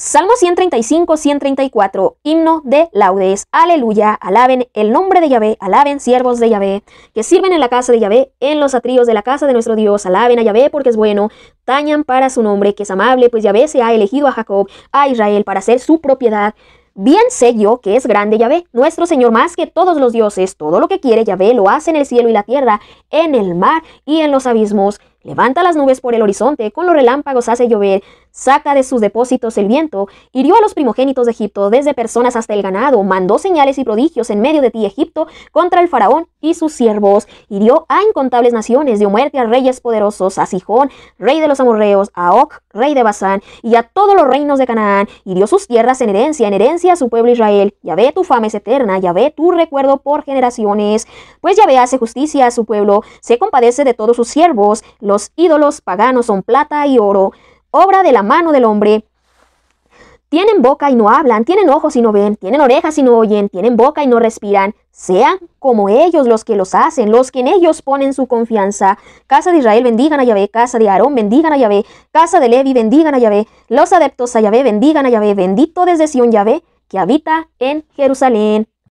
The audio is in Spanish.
Salmo 135, 134, himno de laudes. Aleluya, alaben el nombre de Yahvé, alaben siervos de Yahvé, que sirven en la casa de Yahvé, en los atríos de la casa de nuestro Dios. Alaben a Yahvé porque es bueno, tañan para su nombre, que es amable, pues Yahvé se ha elegido a Jacob, a Israel, para ser su propiedad. Bien sé yo que es grande Yahvé, nuestro Señor más que todos los dioses. Todo lo que quiere Yahvé lo hace en el cielo y la tierra, en el mar y en los abismos. Levanta las nubes por el horizonte, con los relámpagos hace llover, saca de sus depósitos el viento, hirió a los primogénitos de Egipto, desde personas hasta el ganado, mandó señales y prodigios en medio de ti, Egipto, contra el faraón y sus siervos, hirió a incontables naciones, dio muerte a reyes poderosos, a Sijón, rey de los amorreos, a Oc, rey de Basán, y a todos los reinos de Canaán, dio sus tierras en herencia, en herencia a su pueblo Israel. Ya ve tu fama es eterna, ya ve tu recuerdo por generaciones, pues ya ve hace justicia a su pueblo, se compadece de todos sus siervos, los ídolos paganos son plata y oro, obra de la mano del hombre. Tienen boca y no hablan, tienen ojos y no ven, tienen orejas y no oyen, tienen boca y no respiran. Sean como ellos los que los hacen, los que en ellos ponen su confianza. Casa de Israel bendigan a Yahvé, casa de Aarón bendigan a Yahvé, casa de Levi bendigan a Yahvé, los adeptos a Yahvé bendigan a Yahvé, bendito desde Sion Yahvé, que habita en Jerusalén.